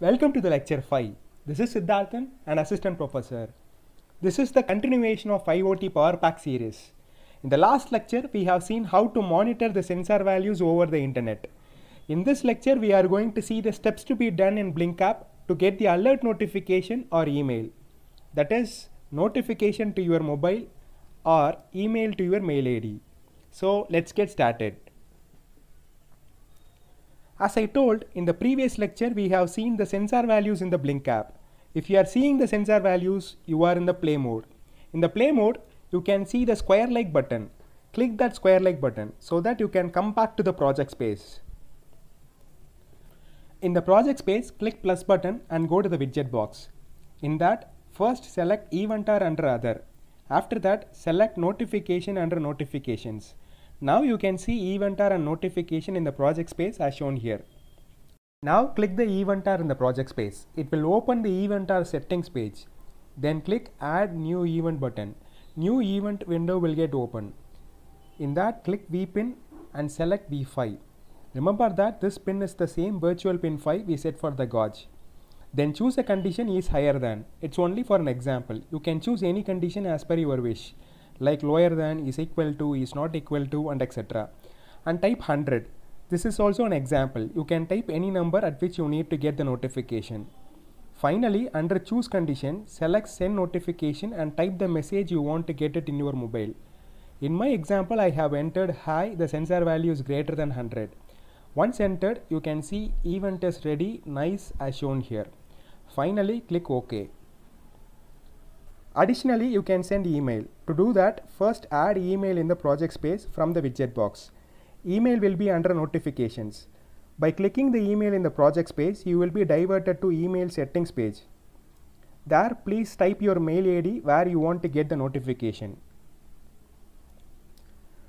Welcome to the lecture 5. This is Siddharthan, an assistant professor. This is the continuation of IoT Power Pack series. In the last lecture, we have seen how to monitor the sensor values over the internet. In this lecture, we are going to see the steps to be done in Blynk app to get the alert notification or email. That is, notification to your mobile or email to your mail ID. So, let's get started. As I told in the previous lecture, we have seen the sensor values in the Blynk app. If you are seeing the sensor values, you are in the play mode. In the play mode, you can see the square like button. Click that square like button so that you can come back to the project space. In the project space, click plus button and go to the widget box. In that, first select Eventor under other. After that, select notification under notifications. Now you can see Eventor and notification in the project space as shown here. Now click the Eventor in the project space. It will open the Eventor settings page. Then click add new event button. New event window will get open. In that click vpin and select v5. Remember that this pin is the same virtual pin 5 we set for the gauge. Then choose a condition is higher than. It's only for an example. You can choose any condition as per your wish like lower than is equal to is not equal to and etc and type 100 this is also an example. You can type any number at which you need to get the notification. Finally under choose condition select send notification and type the message you want to get it in your mobile. In my example i have entered hi the sensor value is greater than 100 once entered you can see event is ready nice as shown here. Finally click ok Additionally, you can send email. To do that, first add email in the project space from the widget box. Email will be under notifications. By clicking the email in the project space, you will be diverted to email settings page. There, please type your mail ID where you want to get the notification.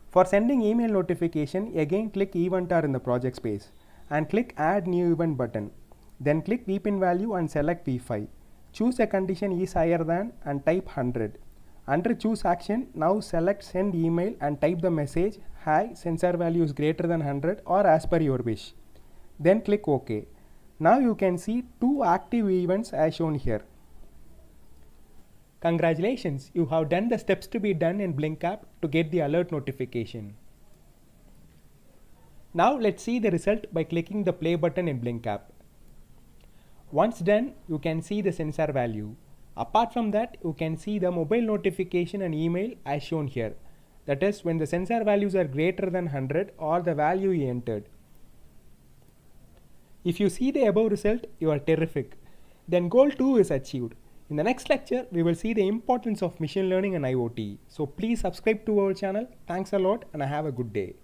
For sending email notification, again click Eventor in the project space and click add new event button. Then click vpin value and select v5. Choose a condition is higher than and type 100. Under choose action, now select send email and type the message hi sensor value is greater than 100 or as per your wish. Then click OK. Now you can see two active events as shown here. Congratulations, you have done the steps to be done in Blynk app to get the alert notification. Now let's see the result by clicking the play button in Blynk app. Once done, you can see the sensor value. Apart from that, you can see the mobile notification and email as shown here. That is when the sensor values are greater than 100 or the value you entered. If you see the above result, you are terrific. Then goal 2 is achieved. In the next lecture, we will see the importance of machine learning and IoT. So please subscribe to our channel. Thanks a lot and I have a good day.